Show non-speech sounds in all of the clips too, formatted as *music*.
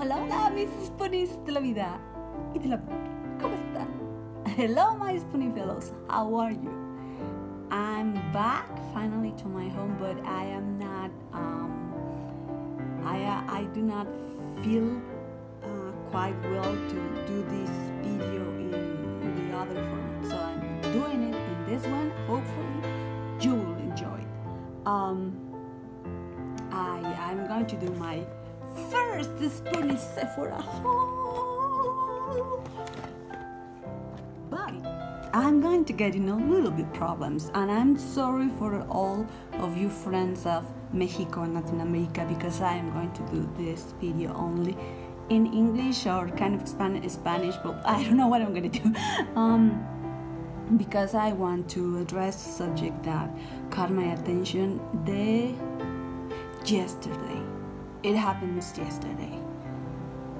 Hola, hola, mis spoonies de la vida y del amor. ¿Cómo están? Hello, my spoonie fellows. How are you? I'm back finally to my home, but I am not. Um, I uh, I do not feel uh, quite well to do this video in the other format, so I'm doing it in this one. Hopefully, you will enjoy it. Um, I I'm going to do my first spoon is Sephora haul. But I'm going to get in a little bit problems and I'm sorry for all of you friends of Mexico and Latin America because I am going to do this video only in English or kind of Spanish, Spanish but I don't know what I'm gonna do. *laughs* Um, because I want to address a subject that caught my attention the yesterday it happens yesterday.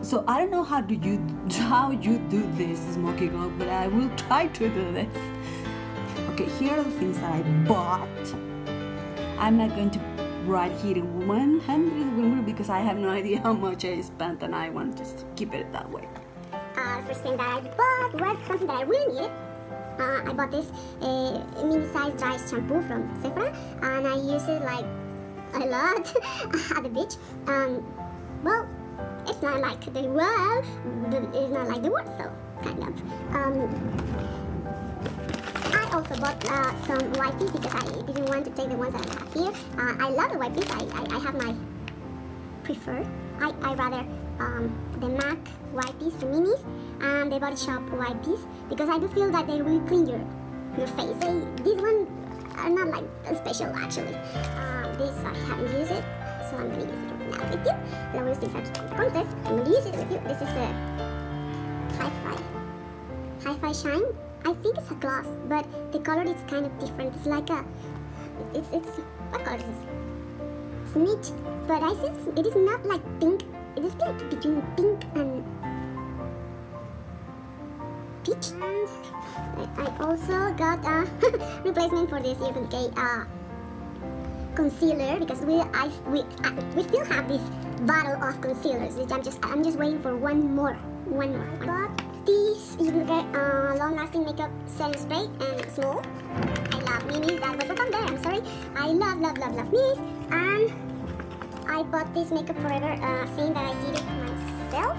So I don't know how do you how you do this, Smoky Glow, but I will try to do this. Okay, here are the things that I bought. I'm not going to write here 100 because I have no idea how much I spent and I want to just keep it that way. Uh, first thing that I bought was something that I really needed. Uh, I bought this uh, mini size dry shampoo from Sephora and I use it like a lot *laughs* at the beach. Um, well, it's not like the well, but it's not like the worst, so kind of. Um, I also bought uh, some wipes because I didn't want to take the ones that I have here. Uh, I love the wipes. I, I, I have my preferred. I, I rather um, the MAC wipes, the minis, and the Body Shop wipes because I do feel that they will clean your your face. They, these ones are not like special actually. Um, this I haven't used it, so I'm gonna use it now with you. Lo voy a utilizar con ustedes. I'm gonna use it with you. This is a Hi-Fi, Hi-Fi Shine. I think it's a gloss, but the color is kind of different. It's like a, it's it's what color is this? It's neat, but I think it is not like pink. It is like between pink and peach. I also got a *laughs* replacement for this Urban Decay uh, concealer because we I we uh, we still have this bottle of concealers. which I'm just I'm just waiting for one more, one more. I got this Urban Decay uh, long-lasting makeup setting spray and small. I love minis. That was not on there. I'm sorry. I love love love love minis and. I bought this Makeup Forever uh, thing that I did it myself.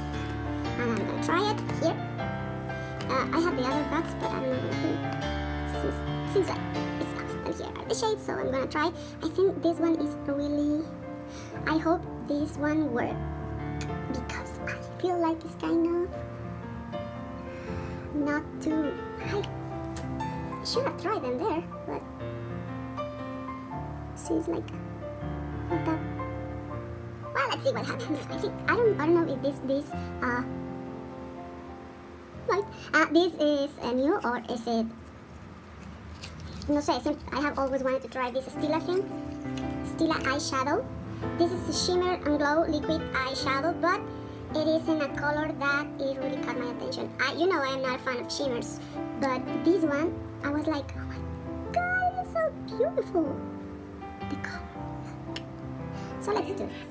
And I'm gonna try it here. Uh, I have the other box, but I don't know who. Seems, seems like it's not. And here are the shades, so I'm gonna try. I think this one is really. I hope this one works because I feel like it's kind of not too. I should have tried them there, but seems like well, let's see what happens. *laughs* I think I don't I don't know if this this uh uh, this is a new or is it no sé, I have always wanted to try this Stila thing. Stila eyeshadow. This is a shimmer and glow liquid eyeshadow, but it is in a color that it really caught my attention. I, you know I am not a fan of shimmers, but this one, I was like, oh my god, it's so beautiful. The color.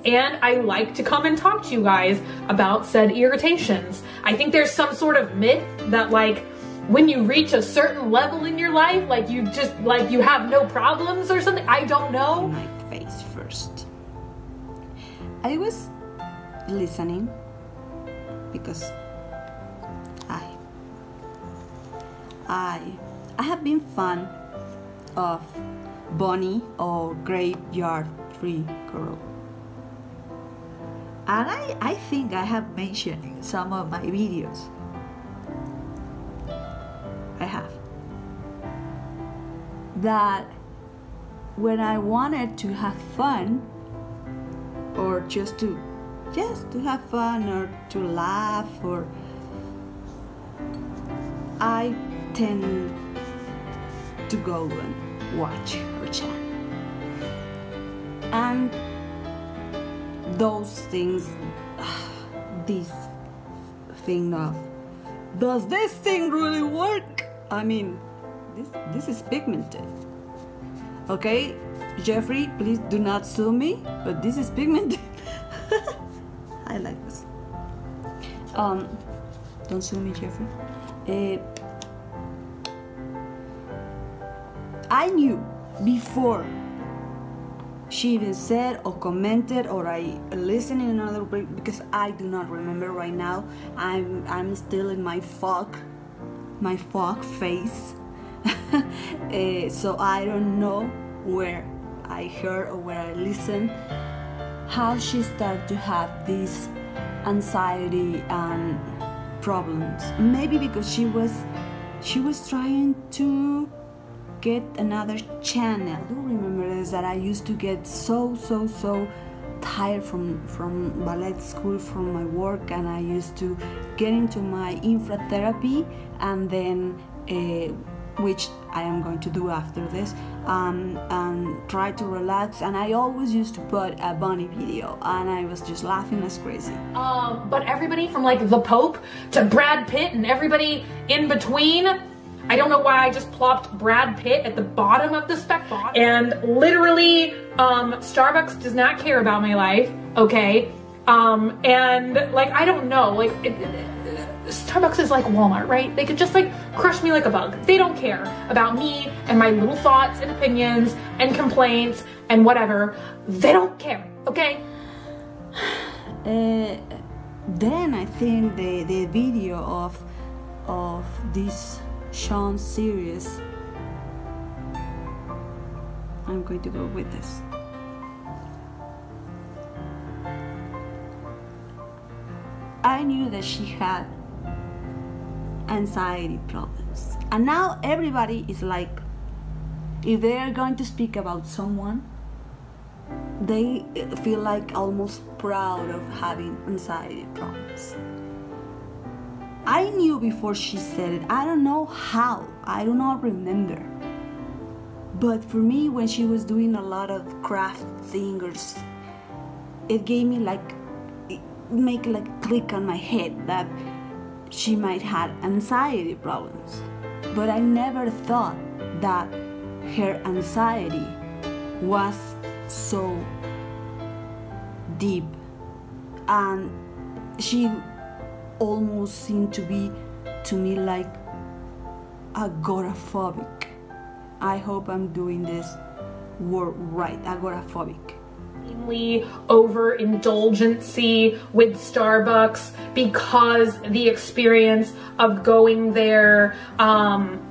And I like to come and talk to you guys about said irritations. I think there's some sort of myth that like when you reach a certain level in your life, like you just like you have no problems or something. I don't know. My face first. I was listening because I I I have been fan of Bonnie or Graveyard Free Girl. And I, I think I have mentioned in some of my videos. I have. That when I wanted to have fun or just to just to have fun or to laugh or I tend to go and watch her channel. And those things, *sighs* this thing of, does this thing really work? I mean, this, this is pigmented. Okay, Jeffree, please do not sue me, but this is pigmented. *laughs* I like this. Um, don't sue me, Jeffree. Uh, I knew before she even said or commented or I listened in another break because I do not remember right now. I'm I'm still in my fog, my fog face. uh, *laughs* so I don't know where I heard or where I listened how she started to have this anxiety and problems. Maybe because she was she was trying to get another channel. I do remember that I used to get so so so tired from from ballet school from my work and I used to get into my infra therapy and then uh, which I am going to do after this um, and try to relax. And I always used to put a bunny video and I was just laughing as crazy. Um, but everybody from like the Pope to Brad Pitt and everybody in between I don't know why I just plopped Brad Pitt at the bottom of the spec box. And literally, um, Starbucks does not care about my life, okay? Um, and like, I don't know, like, it, it, Starbucks is like Walmart, right? They could just like crush me like a bug. They don't care about me and my little thoughts and opinions and complaints and whatever. They don't care, okay? *sighs* Uh, then I think the, the video of of this Sean series. I'm going to go with this. I knew that she had anxiety problems. And now everybody is like, if they are going to speak about someone, they feel like almost proud of having anxiety problems. I knew before she said it. I don't know how. I do not remember. But for me, when she was doing a lot of craft things, it gave me like, make like click on my head that she might have anxiety problems. But I never thought that her anxiety was so deep and she almost seemed to be to me like agoraphobic. I hope I'm doing this word right, agoraphobic overindulgency with Starbucks because the experience of going there um,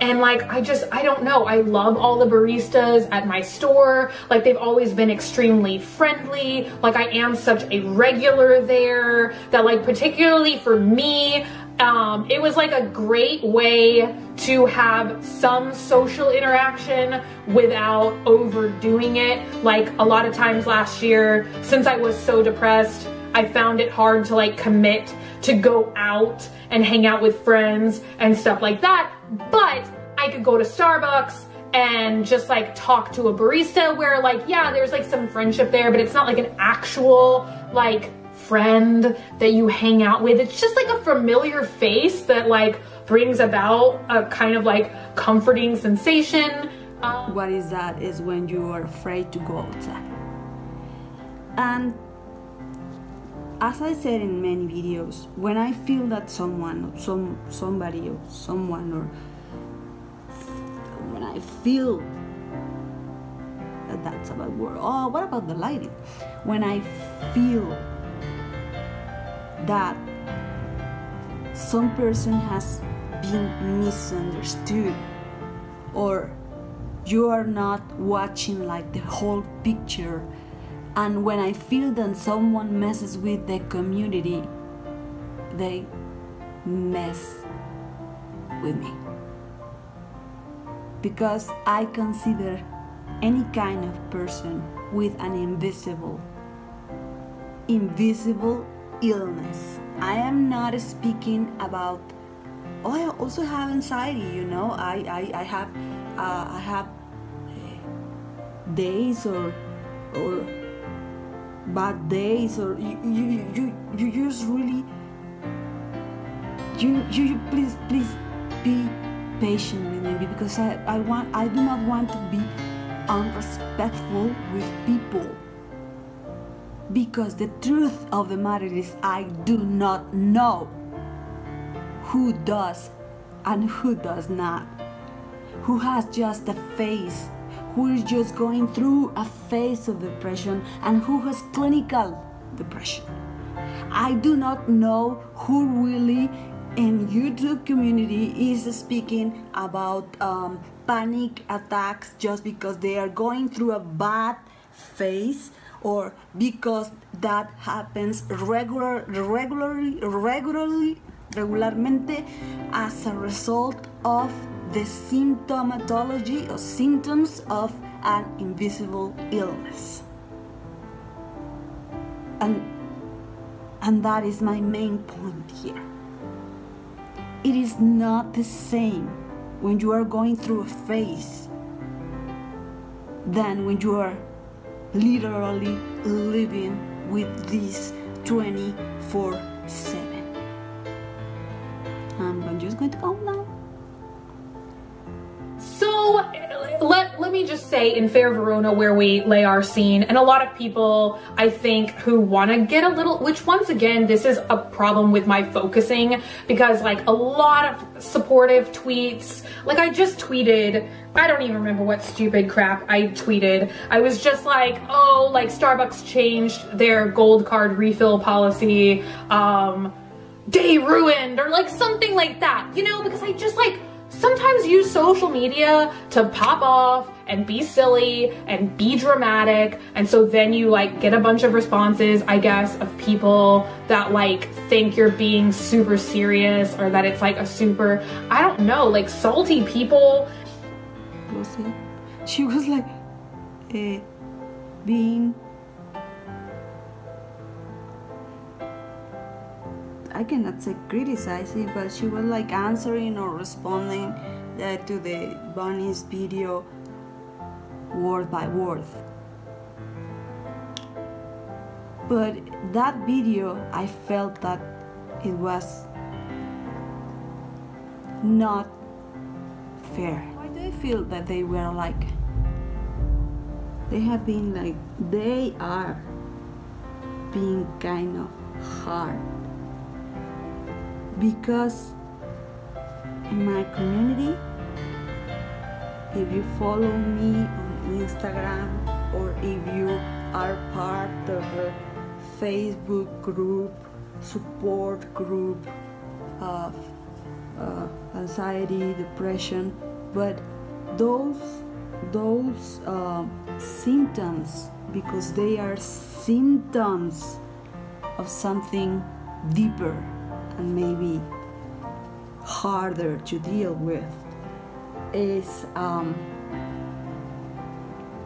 and like I just I don't know I love all the baristas at my store like they've always been extremely friendly like I am such a regular there that like particularly for me um, it was like a great way to have some social interaction without overdoing it. Like a lot of times last year, since I was so depressed, I found it hard to like commit to go out and hang out with friends and stuff like that. But I could go to Starbucks and just like talk to a barista where like, yeah, there's like some friendship there, but it's not like an actual like friend that you hang out with. It's just like a familiar face that like brings about a kind of like comforting sensation. Um, what is that is when you are afraid to go outside. And as I said in many videos, when I feel that someone, some somebody, or someone, or when I feel that that's about word. Oh, what about the lighting? When I feel that some person has been misunderstood or you are not watching like the whole picture and when i feel that someone messes with the community they mess with me because i consider any kind of person with an invisible invisible illness. I am not speaking about. Oh, I also have anxiety. You know, I I, I have uh, I have uh, days or or bad days or you you you, you just really you, you you please please be patient with me because I, I want I do not want to be unrespectful with people. Because the truth of the matter is I do not know who does and who does not, who has just a phase, who is just going through a phase of depression, and who has clinical depression. I do not know who really in YouTube community is speaking about um, panic attacks just because they are going through a bad phase or because that happens regular, regularly, regularly, regularmente as a result of the symptomatology or symptoms of an invisible illness. And, and that is my main point here. It is not the same when you are going through a phase than when you are literally living with this 24 7. Um, I'm just going to calm down. Let let me just say in Fair Verona where we lay our scene and a lot of people I think who want to get a little which once again this is a problem with my focusing because like a lot of supportive tweets like I just tweeted I don't even remember what stupid crap I tweeted. I was just like, oh, like Starbucks changed their gold card refill policy. Um, day ruined or like something like that, you know, because I just like sometimes use social media to pop off and be silly and be dramatic. And so then you like get a bunch of responses, I guess, of people that like think you're being super serious or that it's like a super, I don't know, like salty people. She was like uh, being. I cannot say criticizing, but she was like answering or responding uh, to the Bunny's video word by word. But that video, I felt that it was not fair. Why do I feel that they were like, they have been like, they are being kind of hard because in my community if you follow me on instagram or if you are part of a facebook group support group of uh, anxiety depression but those those uh, symptoms because they are symptoms of something deeper and maybe harder to deal with is um,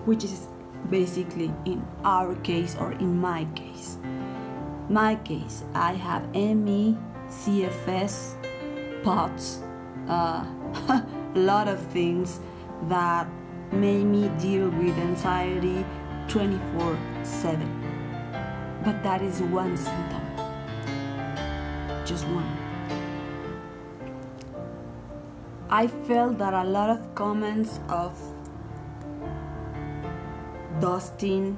which is basically in our case or in my case. My case i have me cfs pots uh, *laughs* a lot of things that made me deal with anxiety 24 7 but that is one symptom just one. I felt that a lot of comments of Dustin,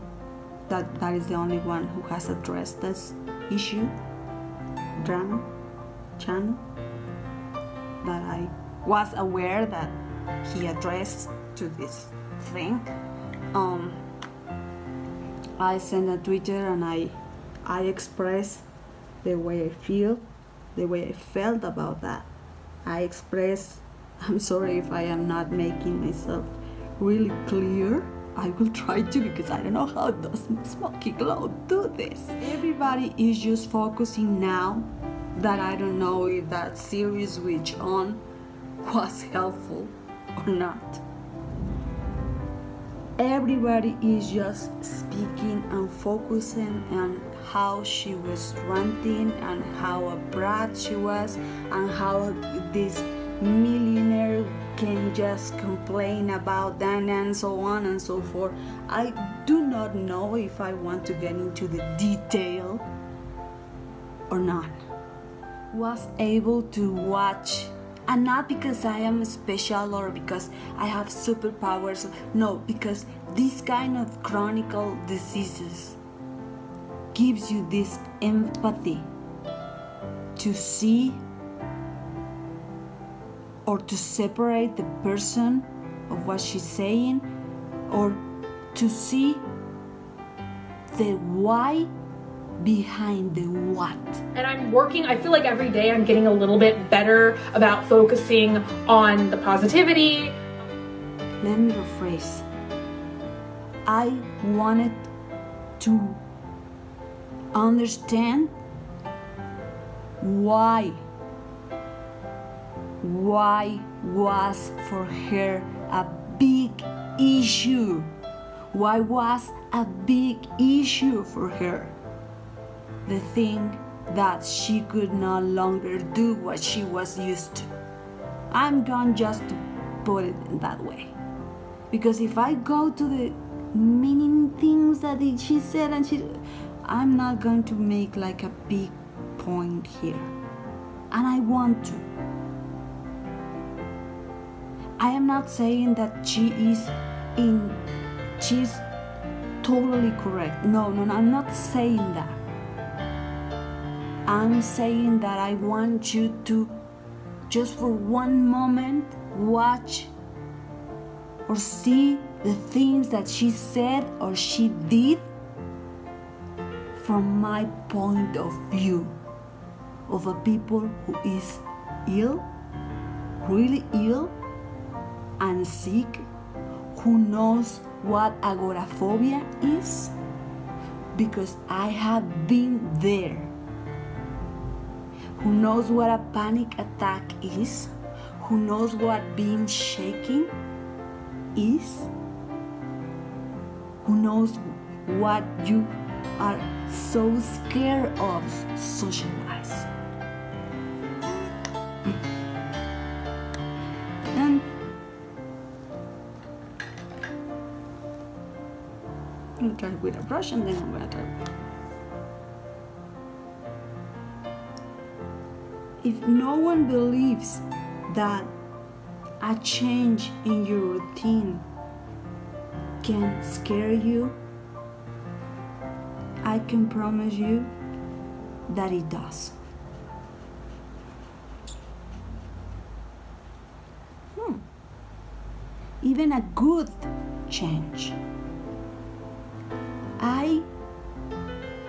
that that is the only one who has addressed this issue, drama, channel, that I was aware that he addressed to this thing. Um, I sent a Twitter and I I expressed the way I feel the way I felt about that. I express, *laughs* I'm sorry if I am not making myself really clear. I will *laughs* try to because I don't know how does *laughs* Smoky Glow do this. Everybody is just focusing now that I don't know if that series which on was helpful or not. Everybody is just speaking and focusing on how she was ranting and how a brat she was and how this millionaire can just complain about that and so on and so forth. I do not know if I want to get into the detail or not. Was able to watch and not because I am special or because I have superpowers. No, because these kind of chronic diseases gives you this empathy to see or to separate the person of what she's saying or to see the why behind the what. And I'm working, I feel like every day I'm getting a little bit better about focusing on the positivity. Let me rephrase. I wanted to understand why why was for her a big issue? Why was a big issue for her? The thing that she could no longer do what she was used to. I'm going just to put it in that way. Because if i go to the meaning things that she said and she i'm not going to make like a big point here. And i want to. I am not saying that she is in she's totally correct. No no, no i'm not saying that. I'm saying that i want you to just for one moment watch or see the things that she said or she did from my point of view of a people who is ill, really ill and sick, who knows what agoraphobia is? Because I have been there. Who knows what a panic attack is? Who knows what being shaking is? who knows what you are so scared of socialize. And I'm gonna try with a brush and then I'm gonna try. If no one believes that a change in your routine can scare you, I can promise you that it does. Hmm. Even a good change. I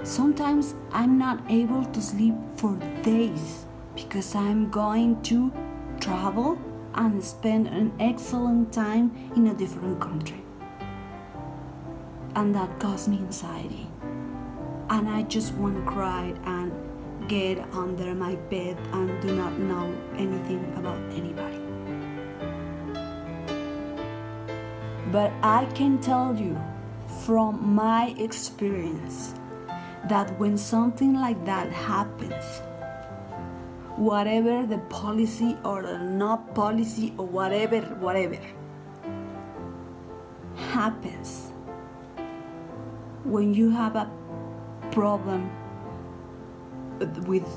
sometimes I'm not able to sleep for days because I'm going to travel and spend an excellent time in a different country and that caused me anxiety. And I just want to cry and get under my bed and do not know anything about anybody. But I can tell you from my experience that when something like that happens, whatever the policy or the not policy or whatever, whatever happens, when you have a problem with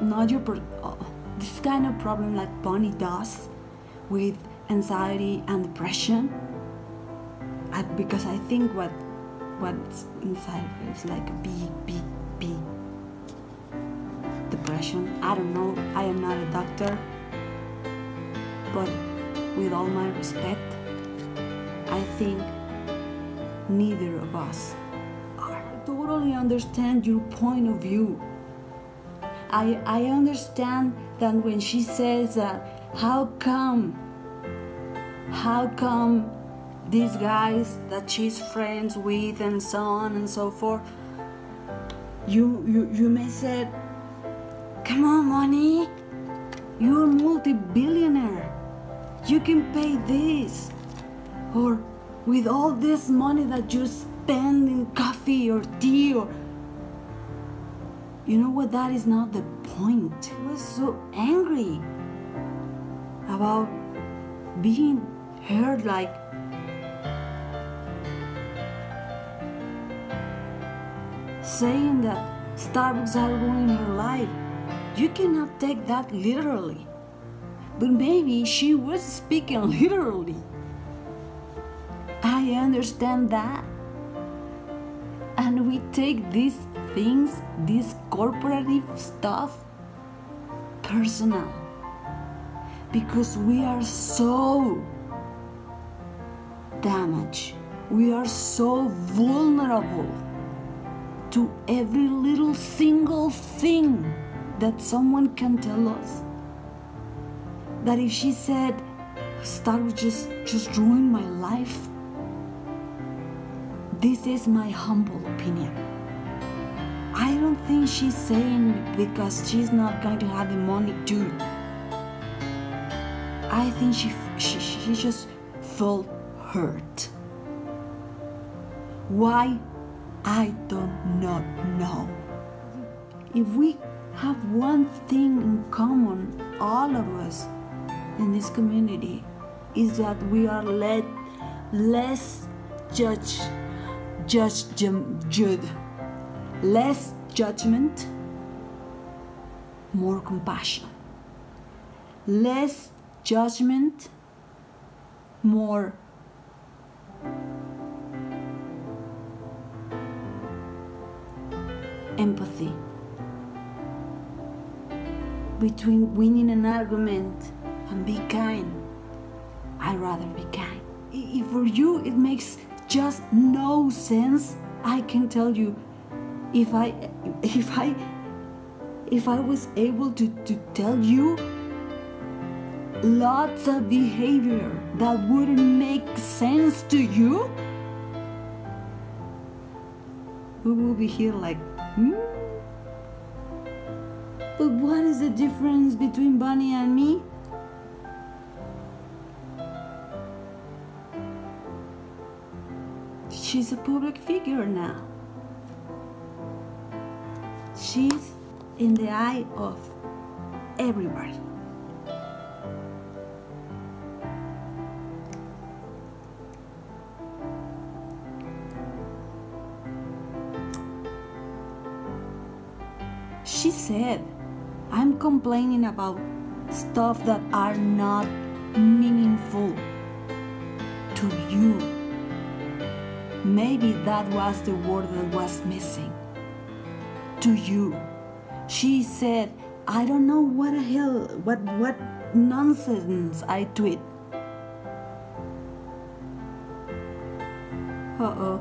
not your uh, this kind of problem like Bonnie does with anxiety and depression. I, because I think what what's inside is like a big big big depression. I don't know. I am not a doctor. But with all my respect I think neither of us. I totally understand your point of view. I, I understand that when she says that, how come, how come these guys that she's friends with and so on and so forth, you, you, you may say, come on, money, you're a multi-billionaire. You can pay this. Or with all this money that you spend in coffee or tea or you know what? That is not the point. I was so angry about being heard like saying that starbucks are ruining her life. You cannot take that literally. But maybe she was speaking *laughs* literally Understand that. and we take these things, this corporative stuff, personal because we are so damaged. We are so vulnerable to every little single thing that someone can tell us. That if she said, Star just just ruin my life, this is my humble opinion. I don't think she's saying because she's not going to have the money to. I think she, she, she just felt hurt. Why? I do not know. If we have one thing in common, all of us in this community, is that we are let less judge, judge, judge, less judgment, more compassion, less judgment, more empathy. Between winning an argument and be kind, I'd rather be kind. If for you it makes just no sense, I can tell you if I if I if I was able to, to tell you lots of behavior that wouldn't make sense to you, we will be here like, hmm? But what is the difference between Bunny and me? She's a public figure now. She's in the eye of everybody. She said, I'm complaining about stuff that are not meaningful to you. Maybe that was the word that was missing. To you. She said, I don't know what the hell, what, what nonsense I tweet. Uh oh.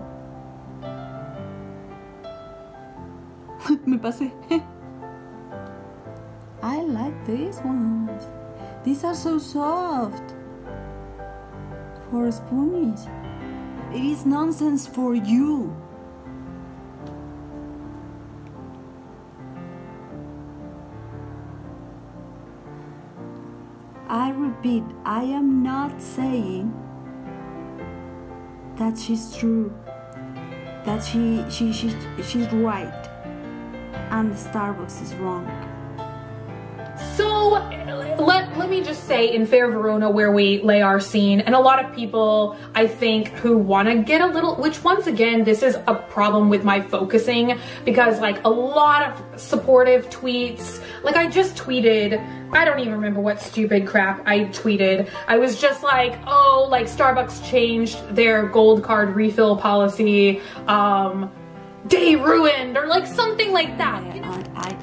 *laughs* Me pasé. *laughs* I like these ones. These are so soft. For spoonies. It is nonsense for you. I repeat, I am not saying that she's true, that she, she, she, she's right, and the Starbucks is wrong. So let, let me just say in Fair Verona where we lay our scene and a lot of people I think who want to get a little which once again this is a problem with my focusing because like a lot of supportive tweets like I just tweeted I don't even remember what stupid crap I tweeted. I was just like oh like Starbucks changed their gold card refill policy um day ruined or like something like that. I,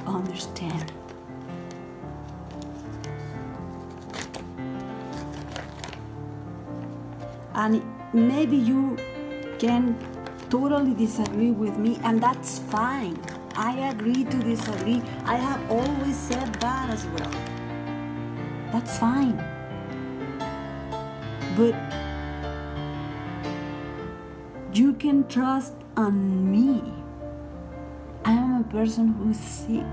And maybe you can totally disagree with me, and that's fine. I agree to disagree. I have always said that as well. That's fine. But you can trust on me. I am a person who's sick.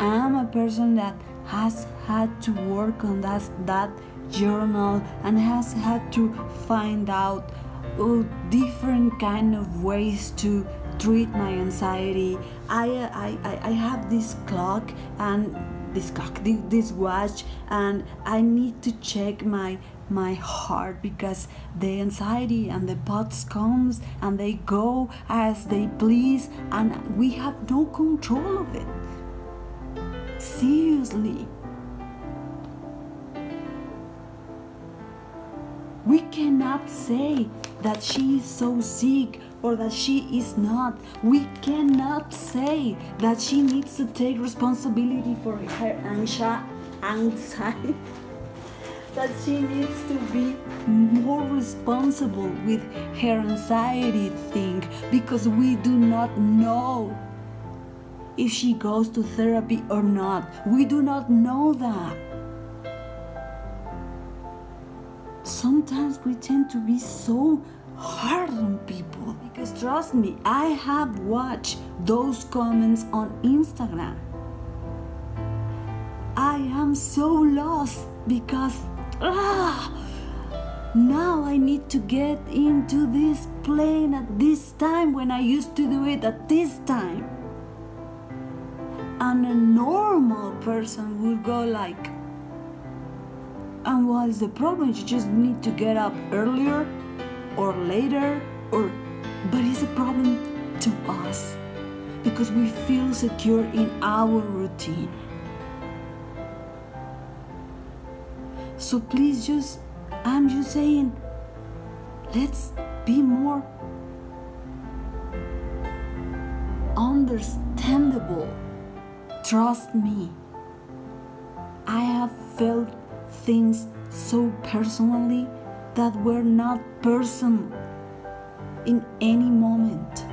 I am a person that has had to work on that, that journal and has had to find out uh, different kind of ways to treat my anxiety. I, I, I, I have this clock and this clock, this watch, and I need to check my my heart because the anxiety and the thoughts comes and they go as they please and we have no control of it seriously we cannot say that she is so sick or that she is not. We cannot say that she needs to take responsibility for her anxiety. *laughs* that she needs to be more responsible with her anxiety thing because we do not know if she goes to therapy or not. We do not know that. Sometimes we tend to be so hard on people because trust me, I have watched those comments on Instagram. I am so lost because ah, now I need to get into this plane at this time when I used to do it at this time. And a normal person would go like, and what is the problem? You just need to get up earlier or later or but it's a problem to us because we feel secure in our routine. So please just I'm just saying let's be more understandable. Trust me. I have felt things so personally that were not personal in any moment.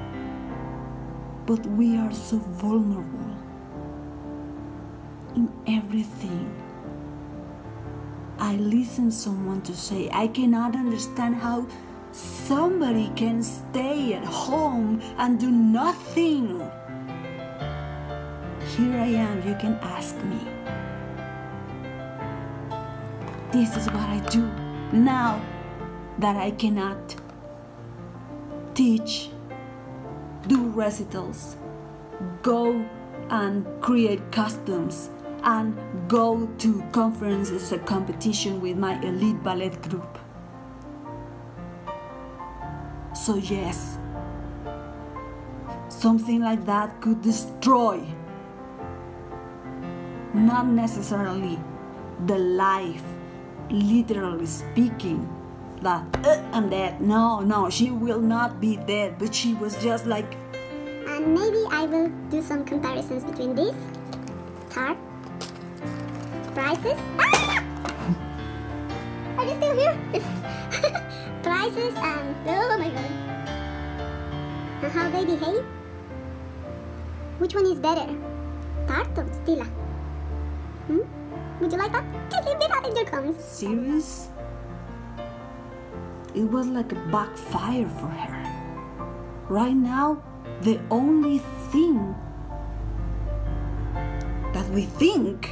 But we are so vulnerable in everything. I listen someone to say, I cannot understand how somebody can stay at home and do nothing. Here I am, you can ask me. This is what I do now that I cannot teach, do recitals, go and create costumes, and go to conferences and competition with my elite ballet group. So, yes, something like that could destroy, not necessarily the life, literally speaking, that uh, I'm dead. No, no, she will not be dead, but she was just like. And maybe I will do some comparisons between this tart prices. Ah! *laughs* Are you still here? *laughs* prices and oh my god. And how they behave. Which one is better? Tart or Stila? Hmm? Would you like that? Leave it out in your comments. Serious? it was like a backfire for her. Right now, the only thing that we think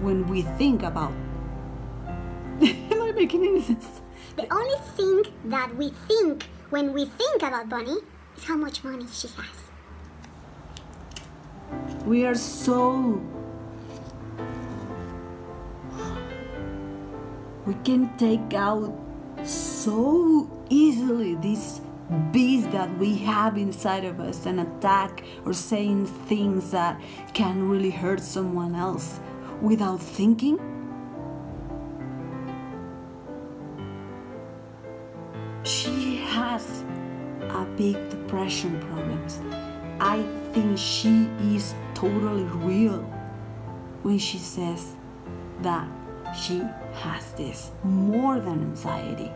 when we think about. *laughs* Am I making any sense? The only thing that we think when we think about Bonnie is how much money she has. We are so. We can take out so easily this beast that we have inside of us and attack or saying things that can really hurt someone else without thinking? She has a big depression problems. I think she is totally real when she says that she has this more than anxiety.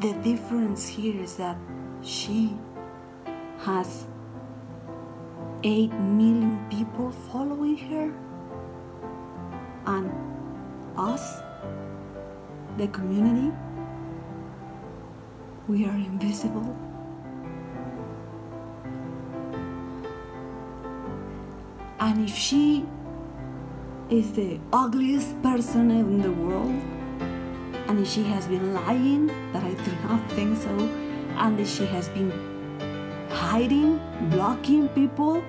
The difference here is that she has 8 million people following her, and us, the community, we are invisible. And if she is the ugliest person in the world, and if she has been lying, that I do not think so, and if she has been hiding, blocking people,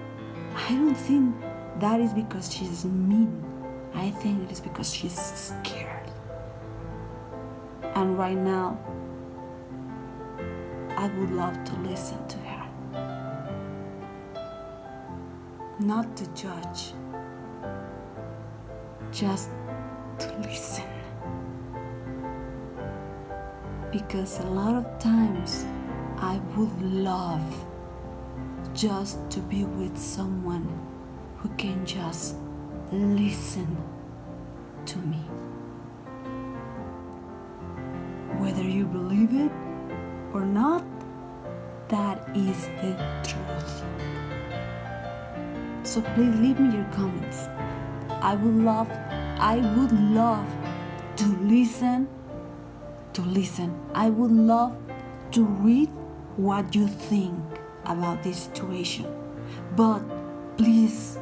I don't think that is because she's mean. I think it is because she's scared. And right now, I would love to listen to not to judge, just to listen. because a lot of times I would love just to be with someone who can just listen to me. Whether you believe it or not, that is the truth. So please leave me your comments. I would love, I would love to listen, to listen. I would love to read what you think about this situation. But please,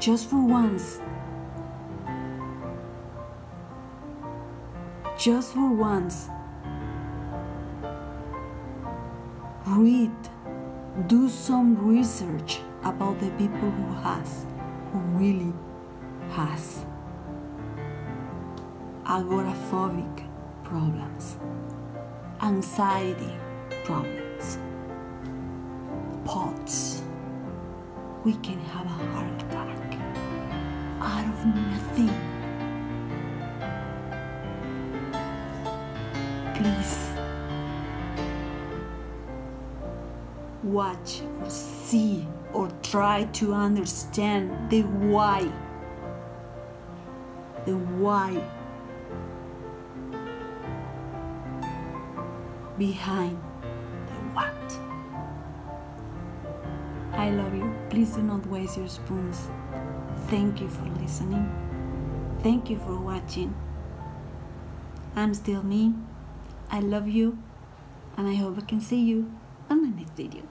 just for once, just for once, read, do some research about the people who has, who really has agoraphobic problems, anxiety problems, POTS. We can have a heart attack out of nothing. Please watch or see or try to understand the why. The why behind the what. I love you. Please do not waste your spoons. Thank you for listening. Thank you for watching. I'm still me. I love you. And I hope I can see you on my next video.